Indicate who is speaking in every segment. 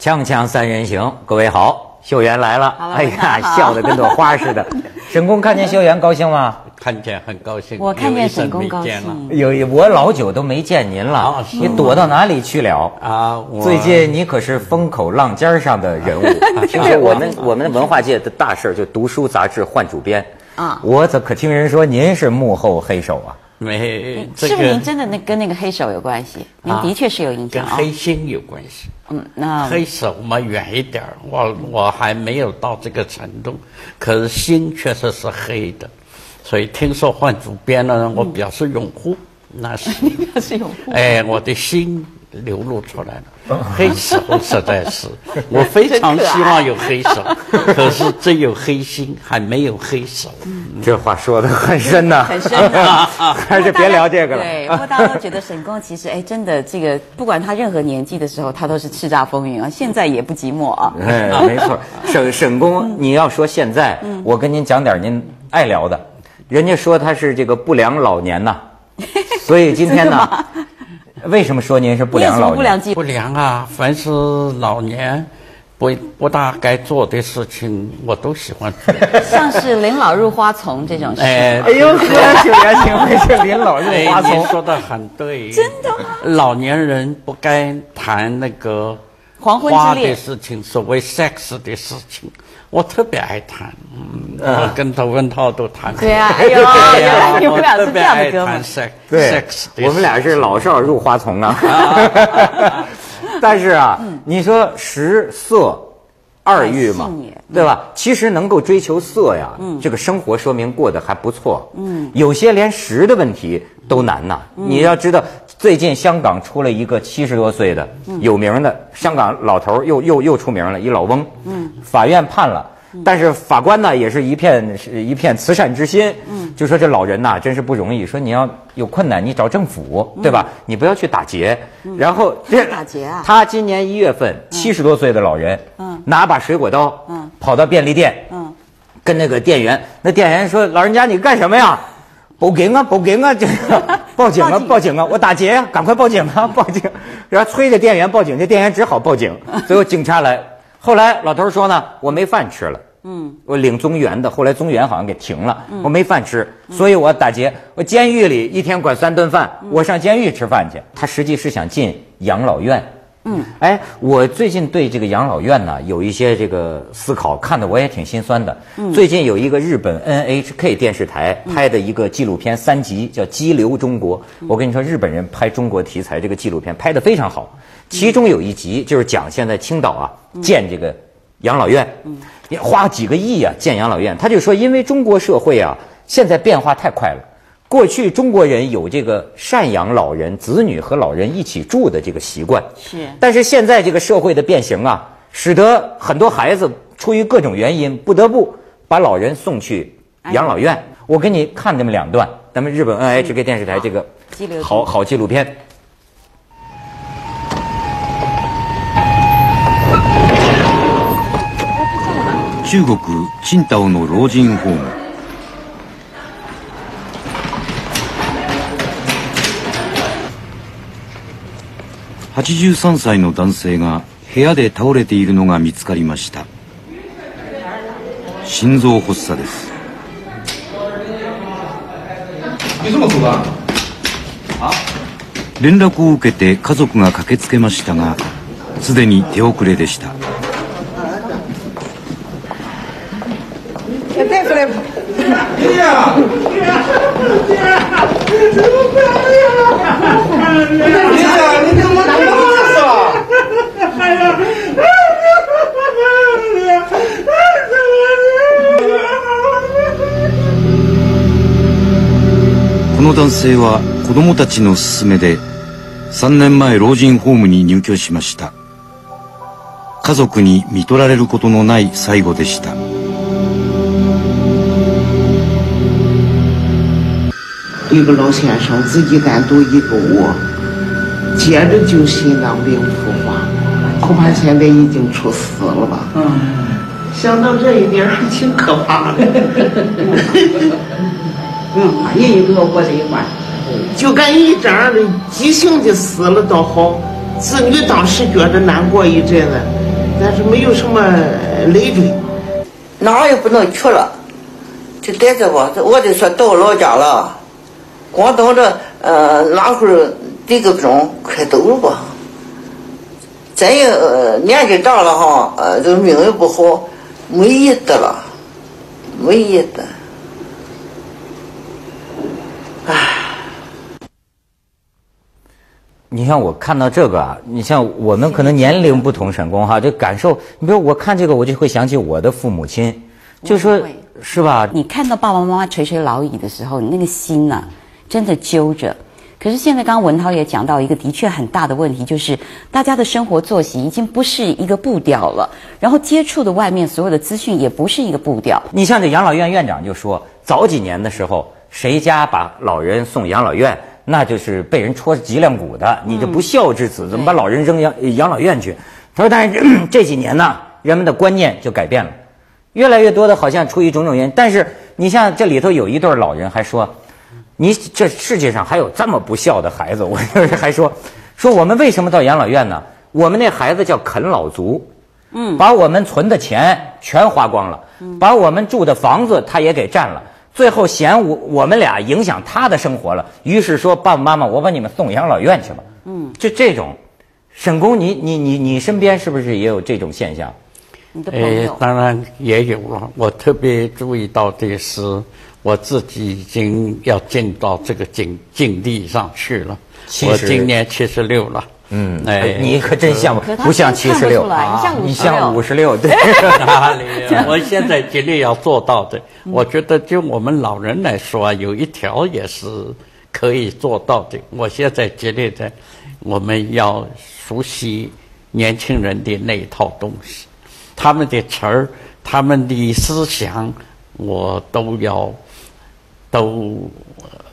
Speaker 1: 锵锵三人行，各位好，秀媛来了，哎呀，笑得跟朵花似的。沈工看见秀媛高兴吗？
Speaker 2: 看见很高兴，
Speaker 3: 我看见沈工高兴。
Speaker 1: 有我老久都没见您了，你躲到哪里去了？啊，最近你可是风口浪尖上的人物。听说我们我们文化界的大事就读书杂志换主编啊，我怎可听人说您是幕后黑手啊？
Speaker 2: 没，
Speaker 3: 是不是您真的那跟那个黑手有关系？您的确是有影响
Speaker 2: 跟黑心有关系。嗯，那黑手嘛远一点我我还没有到这个程度，可是心确实是黑的，所以听说换主编了，我表示拥护，那是 你
Speaker 3: 表示拥护。
Speaker 2: 哎，我的心。流露出来了，黑手 实在是，我非常希望有黑手，可是只有黑心，还没有黑手。
Speaker 1: 这话说的很深呐，
Speaker 3: 很深啊，
Speaker 1: 还是别聊这个了。
Speaker 3: 对，不过大家都觉得沈公其实，哎，真的这个，不管他任何年纪的时候，他都是叱咤风云啊，现在也不寂寞啊。
Speaker 1: 哎，没错，沈沈公，你要说现在，我跟您讲点您爱聊的，人家说他是这个不良老年呐，所以今天呢。为什么说您是不良老
Speaker 3: 年？
Speaker 2: 不良啊！凡是老年不不大该做的事情，我都喜欢做。
Speaker 3: 像是临老入花丛这种事。哎，
Speaker 1: 哎呦，挺年轻，会是临老入花丛。
Speaker 2: 说的很对。
Speaker 3: 真的吗？
Speaker 2: 老年人不该谈那个
Speaker 3: 黄昏之恋
Speaker 2: 的事情，所谓 sex 的事情。我特别爱谈，嗯，我跟窦文涛都谈。
Speaker 3: 对呀，哎呀，你们俩是这样的哥们。
Speaker 1: 对，我们俩是老少入花丛啊。但是啊，你说食色二欲嘛，对吧？其实能够追求色呀，这个生活说明过得还不错。嗯，有些连食的问题都难呐。你要知道，最近香港出了一个七十多岁的有名的香港老头，又又又出名了，一老翁。嗯，法院判了。但是法官呢，也是一片是一片慈善之心，就说这老人呐，真是不容易。说你要有困难，你找政府，对吧？你不要去打劫。然后
Speaker 3: 打劫啊！
Speaker 1: 他今年一月份，七十多岁的老人，拿把水果刀，跑到便利店，跟那个店员，那店员说：“老人家，你干什么呀？报警啊！报警啊！这报警啊！报警啊！我打劫呀！赶快报警啊！报警！”然后催着店员报警，这店员只好报警。最后警察来。后来老头说呢，我没饭吃了。嗯，我领中原的，后来中原好像给停了。我没饭吃，所以我打劫。我监狱里一天管三顿饭，我上监狱吃饭去。他实际是想进养老院。嗯，哎，我最近对这个养老院呢有一些这个思考，看的我也挺心酸的。最近有一个日本 NHK 电视台拍的一个纪录片三集，叫《激流中国》。我跟你说，日本人拍中国题材这个纪录片拍的非常好。其中有一集就是讲现在青岛啊建这个养老院，也花几个亿啊建养老院。他就说，因为中国社会啊现在变化太快了，过去中国人有这个赡养老人、子女和老人一起住的这个习惯，
Speaker 3: 是。
Speaker 1: 但是现在这个社会的变形啊，使得很多孩子出于各种原因不得不把老人送去养老院。我给你看那么两段，咱们日本 NHK 电视台这个好好纪录片。
Speaker 4: 中国青島の老人ホーム 83歳の男性が部屋で倒れているのが見つかりました。心臓発作です。連絡を受けて家族が駆けつけましたがすでに手遅れでした この男性は子供たちの勧めで3年前老人ホームに入居しました家族に見取られることのない最後でした
Speaker 5: 一个老先生自己单独一个窝，接着就心脏病复发，恐怕现在已经出事了吧？嗯，想到这一点还挺可怕的。嗯，人一个过这一关，就感觉这样的急性的死了倒好，子女当时觉得难过一阵子，但是没有什么累赘，
Speaker 6: 哪也不能去了，就待着吧。我就说到老家了，光等着呃哪会儿这个钟快走了吧。咱也年纪大了哈，呃，这命也不好，没意思了，没意思。
Speaker 1: 你像我看到这个啊，你像我们可能年龄不同，沈工哈，这感受，你比如我看这个，我就会想起我的父母亲，就说是吧？
Speaker 3: 你看到爸爸妈妈垂垂老矣的时候，你那个心呐，真的揪着。可是现在，刚刚文涛也讲到一个的确很大的问题，就是大家的生活作息已经不是一个步调了，然后接触的外面所有的资讯也不是一个步调。
Speaker 1: 你像这养老院院长就说，早几年的时候，谁家把老人送养老院？那就是被人戳脊梁骨的，你这不孝之子，怎么把老人扔养养老院去？他说：“但是这几年呢，人们的观念就改变了，越来越多的好像出于种种原因。但是你像这里头有一对老人还说，你这世界上还有这么不孝的孩子？我就是还说，说我们为什么到养老院呢？我们那孩子叫啃老族，嗯，把我们存的钱全花光了，把我们住的房子他也给占了。”最后嫌我我们俩影响他的生活了，于是说爸爸妈妈，我把你们送养老院去吧。嗯，就这种，沈工，你你你你身边是不是也有这种现象？
Speaker 3: 你的朋友？
Speaker 2: 当然也有了。我特别注意到的是，我自己已经要进到这个境境地上去了。我今年七十六了。
Speaker 1: 嗯，哎，你可真像不像七十六
Speaker 3: 啊？
Speaker 1: 你像五十六，对。
Speaker 2: 哪里？我现在尽力要做到的。我觉得就我们老人来说啊，有一条也是可以做到的。我现在尽力的，我们要熟悉年轻人的那一套东西，他们的词儿，他们的思想，我都要都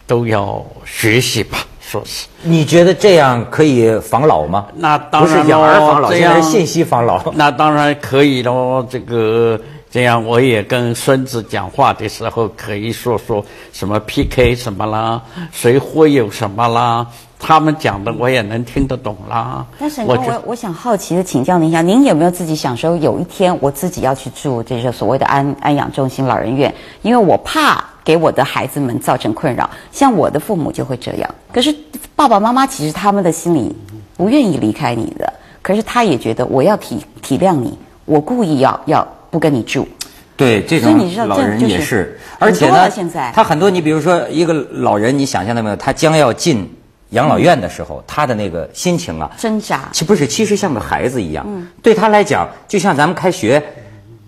Speaker 2: 都要学习吧。说是，
Speaker 1: 你觉得这样可以防老吗？
Speaker 2: 那当然
Speaker 1: 不是养儿防老，现在信息防老。
Speaker 2: 那当然可以喽。这个这样，我也跟孙子讲话的时候，可以说说什么 PK 什么啦，谁忽悠什么啦，他们讲的我也能听得懂啦。
Speaker 3: 但是我我想好奇的请教您一下，您有没有自己想说，有一天我自己要去住这些所谓的安安养中心、老人院，因为我怕。给我的孩子们造成困扰，像我的父母就会这样。可是爸爸妈妈其实他们的心里不愿意离开你的，可是他也觉得我要体体谅你，我故意要要不跟你住。
Speaker 1: 对，这种老人也是，而且呢，他很多，你比如说一个老人，你想象到没有？他将要进养老院的时候，他的那个心情啊，
Speaker 3: 挣扎，
Speaker 1: 其不是，其实像个孩子一样。对他来讲，就像咱们开学，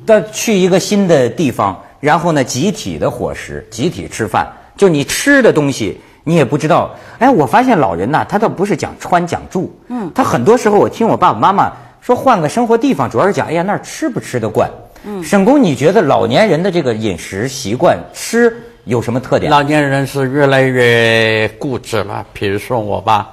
Speaker 1: 到去一个新的地方。然后呢，集体的伙食，集体吃饭，就你吃的东西，你也不知道。哎，我发现老人呐，他倒不是讲穿讲住，嗯，他很多时候我听我爸爸妈妈说，换个生活地方，主要是讲，哎呀，那儿吃不吃得惯。嗯，沈工，你觉得老年人的这个饮食习惯吃有什么特点？
Speaker 2: 老年人是越来越固执了。比如说我吧，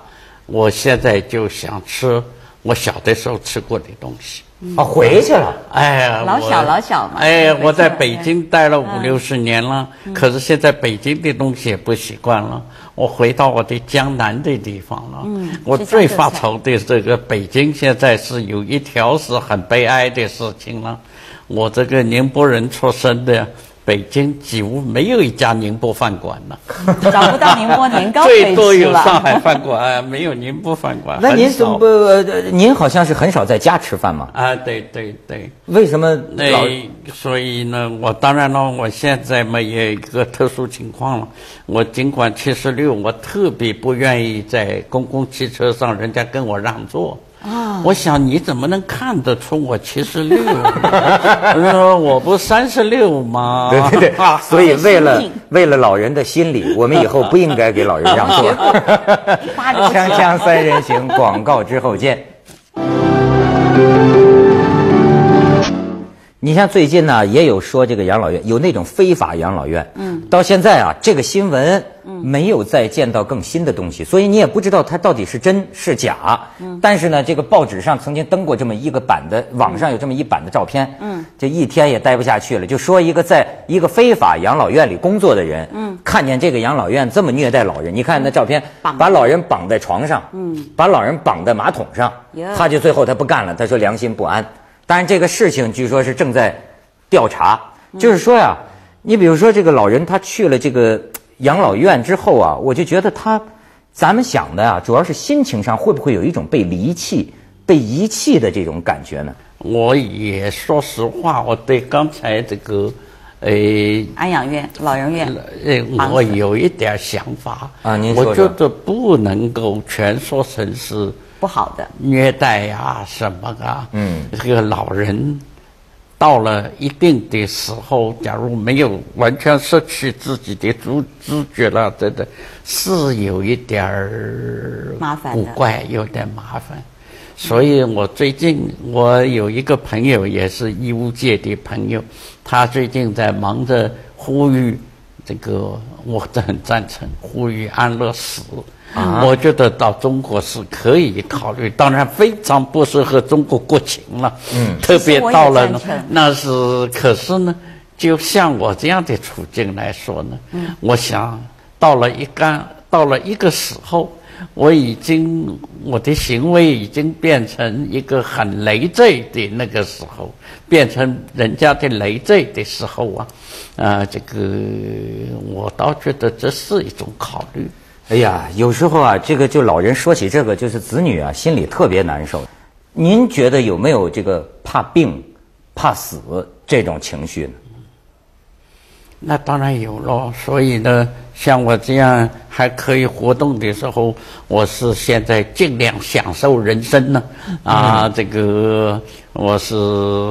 Speaker 2: 我现在就想吃我小的时候吃过的东西。
Speaker 1: 啊，回去了！
Speaker 2: 哎呀，
Speaker 3: 老小老小嘛。
Speaker 2: 哎，我在北京待了五六十年了，可是现在北京的东西也不习惯了。我回到我的江南的地方了。嗯，我最发愁的这个北京现在是有一条是很悲哀的事情了。我这个宁波人出身的。北京几乎没有一家宁波饭馆了，
Speaker 3: 找不到宁波年糕
Speaker 2: 最多有上海饭馆，没有宁波饭馆。
Speaker 1: 那您怎么不？您好像是很少在家吃饭吗？
Speaker 2: 啊，对对对。
Speaker 1: 为什么？
Speaker 2: 那所以呢，我当然了，我现在嘛也一个特殊情况了。我尽管七十六，我特别不愿意在公共汽车上人家跟我让座。啊！我想你怎么能看得出我七十六？我说我不三十六吗？
Speaker 1: 对对对，所以为了为了老人的心理，我们以后不应该给老人让座。锵锵三人行，广告之后见。你像最近呢，也有说这个养老院有那种非法养老院，嗯，到现在啊，这个新闻没有再见到更新的东西，所以你也不知道它到底是真是假。嗯，但是呢，这个报纸上曾经登过这么一个版的，网上有这么一版的照片，嗯，这一天也待不下去了，就说一个在一个非法养老院里工作的人，嗯，看见这个养老院这么虐待老人，你看那照片，把老人绑在床上，嗯，把老人绑在马桶上，他就最后他不干了，他说良心不安。当然，这个事情据说是正在调查。就是说呀，你比如说这个老人他去了这个养老院之后啊，我就觉得他，咱们想的啊，主要是心情上会不会有一种被离弃、被遗弃的这种感觉呢？
Speaker 2: 我也说实话，我对刚才这个，呃，
Speaker 3: 安养院、老人院，
Speaker 2: 呃，我有一点想法
Speaker 1: 啊。您说
Speaker 2: 我觉得不能够全说成是
Speaker 3: 不好的
Speaker 2: 虐待呀什么啊。嗯，这个老人到了一定的时候，假如没有完全失去自己的主知觉了，真的是有一点儿
Speaker 3: 麻烦
Speaker 2: 古怪，有点麻烦。所以我最近我有一个朋友也是医务界的朋友，他最近在忙着呼吁这个，我都很赞成呼吁安乐死。啊，我觉得到中国是可以考虑，当然非常不适合中国国情了。嗯，特别到了那是，可是呢，就像我这样的处境来说呢，嗯，我想到了一干到了一个时候。我已经，我的行为已经变成一个很累赘的那个时候，变成人家的累赘的时候啊，啊，这个我倒觉得这是一种考虑。
Speaker 1: 哎呀，有时候啊，这个就老人说起这个，就是子女啊，心里特别难受。您觉得有没有这个怕病、怕死这种情绪呢？
Speaker 2: 那当然有喽，所以呢，像我这样还可以活动的时候，我是现在尽量享受人生呢。啊，这个我是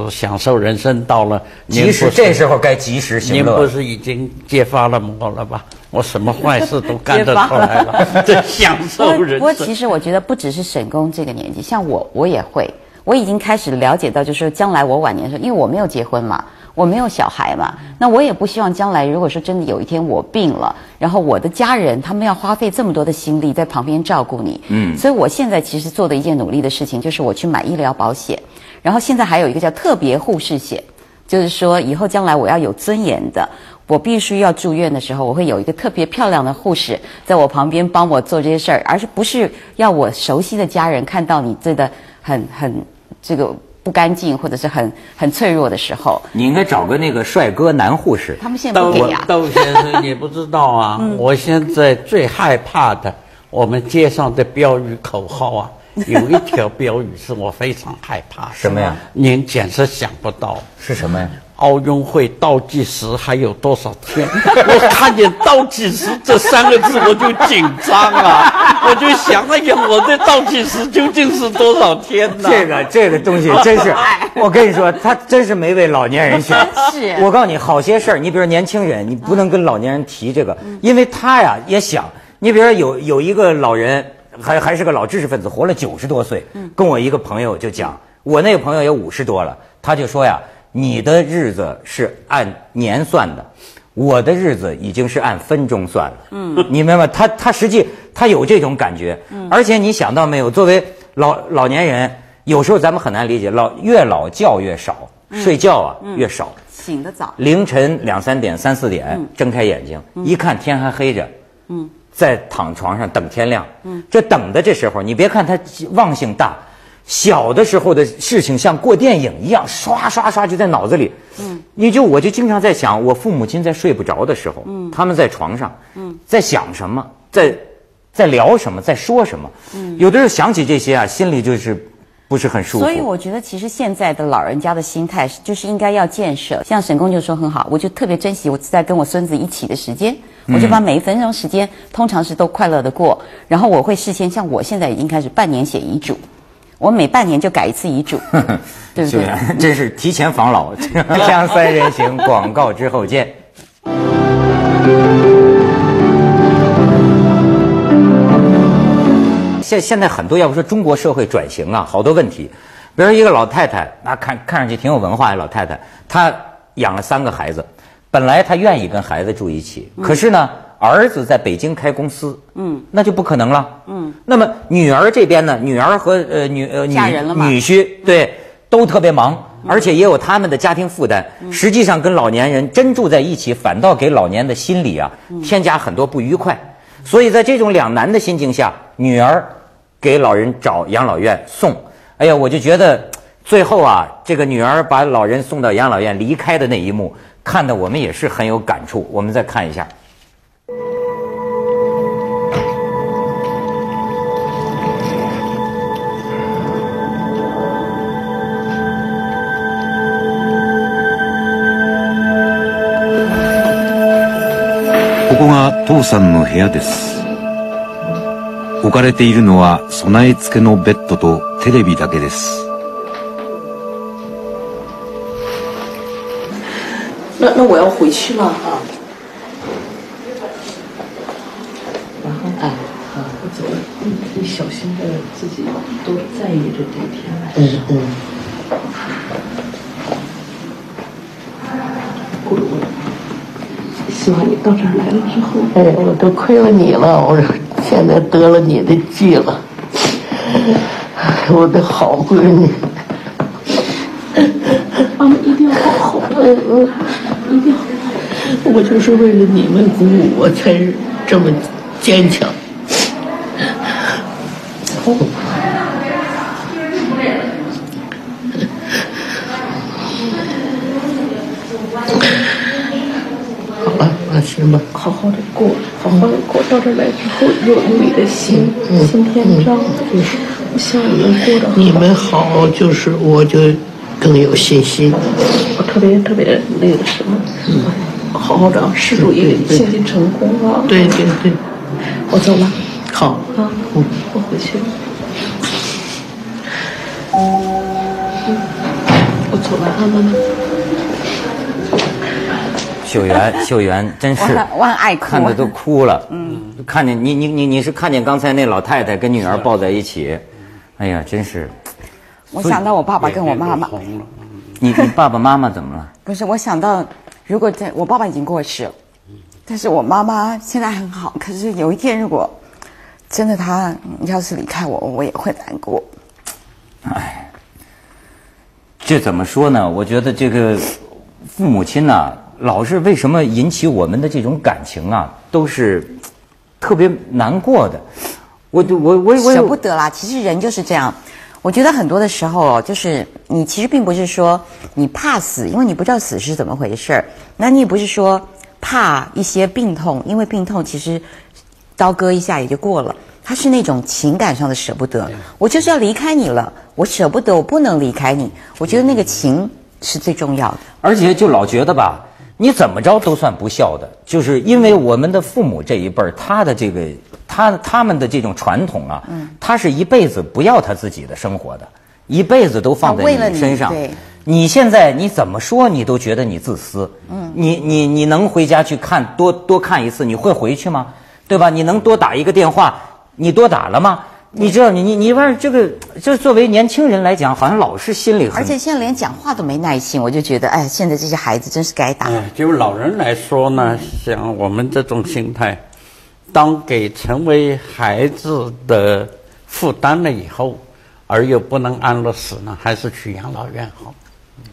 Speaker 2: 享受人生到了。
Speaker 1: 及时这时候该及时行
Speaker 2: 乐。您不是已经揭发了我了吧？我什么坏事都干得出来了，这享受人生。
Speaker 3: 不过其实我觉得不只是沈工这个年纪，像我我也会，我已经开始了解到，就是将来我晚年的时候，因为我没有结婚嘛。我没有小孩嘛，那我也不希望将来如果说真的有一天我病了，然后我的家人他们要花费这么多的心力在旁边照顾你，嗯，所以我现在其实做的一件努力的事情就是我去买医疗保险，然后现在还有一个叫特别护士险，就是说以后将来我要有尊严的，我必须要住院的时候，我会有一个特别漂亮的护士在我旁边帮我做这些事儿，而是不是要我熟悉的家人看到你这个很很这个。不干净或者是很很脆弱的时候，
Speaker 1: 你应该找个那个帅哥男护士。
Speaker 3: 他们现在不给呀。
Speaker 2: 窦先生，你不知道啊，我现在最害怕的，我们街上的标语口号啊，有一条标语是我非常害怕。
Speaker 1: 什么呀？
Speaker 2: 您简直想不到。
Speaker 1: 是什么呀？
Speaker 2: 奥运会倒计时还有多少天？我看见倒计时这三个字我就紧张啊！我就想，哎呀，我这倒计时究竟是多少天呢？
Speaker 1: 这个这个东西真是，我跟你说，他真是没为老年人想。
Speaker 3: 是。
Speaker 1: 我告诉你，好些事儿，你比如年轻人，你不能跟老年人提这个，因为他呀也想。你比如说有有一个老人，还还是个老知识分子，活了九十多岁，跟我一个朋友就讲，我那个朋友也五十多了，他就说呀。你的日子是按年算的，我的日子已经是按分钟算了。嗯，你明白吗？他他实际他有这种感觉。嗯，而且你想到没有？作为老老年人，有时候咱们很难理解，老越老觉越少，睡觉啊越少，
Speaker 3: 醒得早。
Speaker 1: 凌晨两三点、三四点睁开眼睛，一看天还黑着，嗯，在躺床上等天亮。嗯，这等的这时候，你别看他忘性大。小的时候的事情像过电影一样，刷刷刷就在脑子里。嗯，你就我就经常在想，我父母亲在睡不着的时候，嗯，他们在床上，嗯，在想什么，在在聊什么，在说什么。嗯，有的时候想起这些啊，心里就是不是很舒服。
Speaker 3: 所以我觉得，其实现在的老人家的心态就是应该要建设。像沈工就说很好，我就特别珍惜我在跟我孙子一起的时间，我就把每一分钟时间，通常是都快乐的过。然后我会事先，像我现在已经开始半年写遗嘱。我每半年就改一次遗嘱，对不对？
Speaker 1: 真是提前防老。江三人行，广告之后见。现现在很多，要不说中国社会转型啊，好多问题。比如一个老太太，那看看上去挺有文化的老太太，她养了三个孩子，本来她愿意跟孩子住一起，可是呢。儿子在北京开公司，嗯，那就不可能了，嗯。那么女儿这边呢？女儿和呃女呃女女婿对都特别忙，而且也有他们的家庭负担。实际上跟老年人真住在一起，反倒给老年的心理啊添加很多不愉快。所以在这种两难的心境下，女儿给老人找养老院送。哎呀，我就觉得最后啊，这个女儿把老人送到养老院离开的那一幕，看得我们也是很有感触。我们再看一下。
Speaker 4: 父さんの部屋です。置かれているのは備え付けのベッドとテレビだけです。
Speaker 5: 那那我要回去了啊！
Speaker 7: 然后哎，好，我走了。你你小心的，自己多在意着这一天。嗯嗯。过了希望你到这儿来了之后，
Speaker 5: 哎，我都亏了你了，我现在得了你的计了，我的好闺女。
Speaker 7: 妈妈一定要好好的。嗯嗯。我就是为了你们鼓舞，我才这么坚强。好了，放心吧，好好的过，好好的过。到这来之后，有你的心，新篇章。我希望你们过得好。
Speaker 5: 你们好，就是我就更有信心。
Speaker 7: 我特别特别那个什么。好好的，施主也信心成功了。
Speaker 5: 对对对，
Speaker 7: 我走了。
Speaker 5: 好
Speaker 7: 啊，嗯，我回去了。
Speaker 1: 秀媛，秀媛，真是
Speaker 3: 万爱
Speaker 1: 看的都哭了。嗯，看见你，你你你是看见刚才那老太太跟女儿抱在一起，哎呀，真是。
Speaker 3: 我想到我爸爸跟我妈妈。
Speaker 1: 你你爸爸妈妈怎么了？
Speaker 3: 不是，我想到。如果在我爸爸已经过世了，但是我妈妈现在很好。可是有一天，如果真的他要是离开我，我也会难过。哎，
Speaker 1: 这怎么说呢？我觉得这个父母亲呐，老是为什么引起我们的这种感情啊，都是 特别难过的。我我我我
Speaker 3: 舍不得啦。其实人就是这样。我觉得很多的时候，就是你其实并不是说你怕死，因为你不知道死是怎么回事儿。那你也不是说怕一些病痛，因为病痛其实刀割一下也就过了。它是那种情感上的舍不得。我就是要离开你了，我舍不得，我不能离开你。我觉得那个情是最重要的。
Speaker 1: 而且就老觉得吧，你怎么着都算不孝的，就是因为我们的父母这一辈儿，他的这个。他他们的这种传统啊，他是一辈子不要他自己的生活的，一辈子都放在你身上。你现在你怎么说，你都觉得你自私。嗯，你你你能回家去看多多看一次，你会回去吗？对吧？你能多打一个电话，你多打了吗？你知道，你你你玩这个，就作为年轻人来讲，好像老是心里很。
Speaker 3: 而且现在连讲话都没耐心，我就觉得，哎，现在这些孩子真是该打。
Speaker 2: 就老人来说呢，像我们这种心态。当给成为孩子的负担了以后，而又不能安乐死呢，还是去养老院好？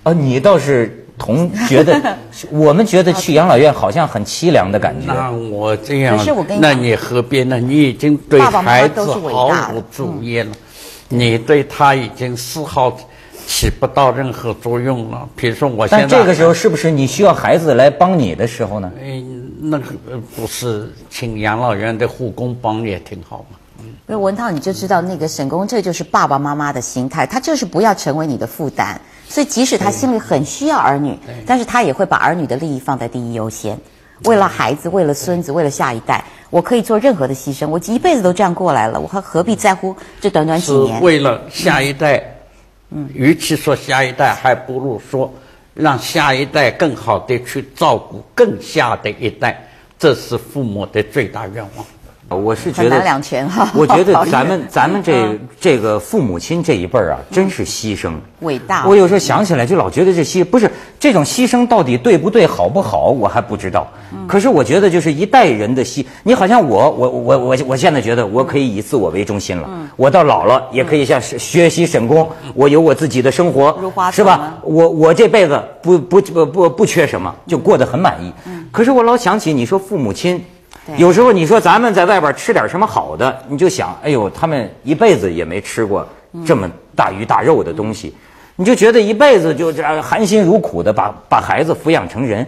Speaker 1: 哦，你倒是同 觉得，我们觉得去养老院好像很凄凉的感觉。
Speaker 2: 那我这样，那你何必呢？你已经对孩子毫无主意了，你对他已经丝毫起不到任何作用了。比如说，我现在，
Speaker 1: 但这个时候是不是你需要孩子来帮你的时候呢？
Speaker 2: 那个不是请养老院的护工帮也挺好嘛。
Speaker 3: 因为文涛你就知道那个沈工，这就是爸爸妈妈的心态，他就是不要成为你的负担，所以即使他心里很需要儿女，但是他也会把儿女的利益放在第一优先。为了孩子，为了孙子，为了下一代，我可以做任何的牺牲。我一辈子都这样过来了，我还何必在乎这短短几年？
Speaker 2: 为了下一代，嗯，与其说下一代，还不如说。让下一代更好的去照顾更下的一代，这是父母的最大愿望。
Speaker 1: 我是觉得，
Speaker 3: 两全哈。
Speaker 1: 我觉得 咱们咱们这这个父母亲这一辈儿啊，真是牺牲
Speaker 3: 伟大。
Speaker 1: 我有时候想起来，就老觉得这牺不是这种牺牲到底对不对、好不好，我还不知道。可是我觉得，就是一代人的牺，你好像我我我我我现在觉得我可以以自我为中心了。我到老了也可以像学习沈工，我有我自己的生活，是吧？我我这辈子不不不不不缺什么，就过得很满意。可是我老想起你说父母亲。有时候你说咱们在外边吃点什么好的，你就想，哎呦，他们一辈子也没吃过这么大鱼大肉的东西。你就觉得一辈子就这样含辛茹苦的把把孩子抚养成人，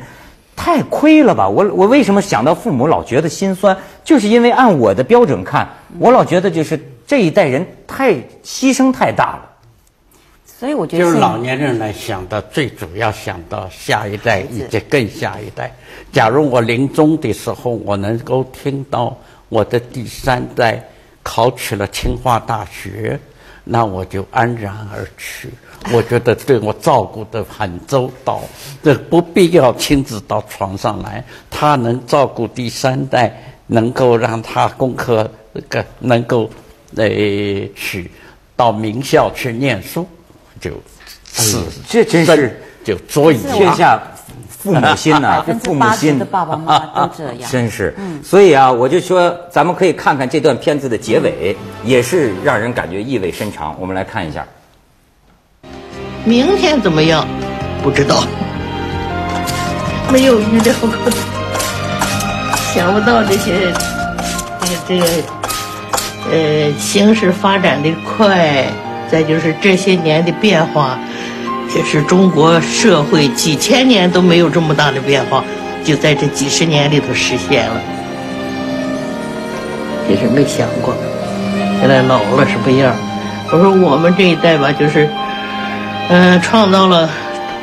Speaker 1: 太亏了吧？我我为什么想到父母老觉得心酸？就是因为按我的标准看，我老觉得就是这一代人太牺牲太大了。
Speaker 3: 所以我觉得，
Speaker 2: 就是老年人来想到，最主要想到下一代以及更下一代。假如我临终的时候，我能够听到我的第三代考取了清华大学，那我就安然而去。我觉得对我照顾的很周到，这不必要亲自到床上来。他能照顾第三代，能够让他功课个能够呃去到名校去念书。就是
Speaker 1: 这真是
Speaker 2: 就所以
Speaker 1: 天下父母心呐，这父母心
Speaker 3: 的爸爸妈妈都这样，
Speaker 1: 真是。所以啊，我就说，咱们可以看看这段片子的结尾，也是让人感觉意味深长。我们来看一下。
Speaker 8: 明天怎么样？不知道，没有预料过，想不到这些，这个这个，呃，形势发展的快。再就是这些年的变化，也是中国社会几千年都没有这么大的变化，就在这几十年里头实现了。也是没想过，现在老了什么样？我说我们这一代吧，就是，嗯，创造了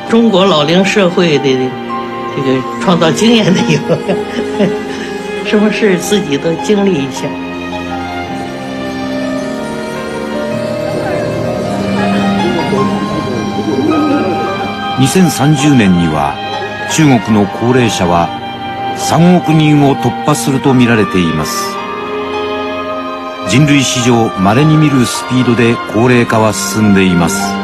Speaker 8: 中国老龄社会的这个创造经验的一个，什么事自己都经历一下。
Speaker 4: 2030年には中国の高齢者は3億人を突破すると見られています。人類史上稀に見るスピードで高齢化は進んでいます。